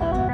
Oh.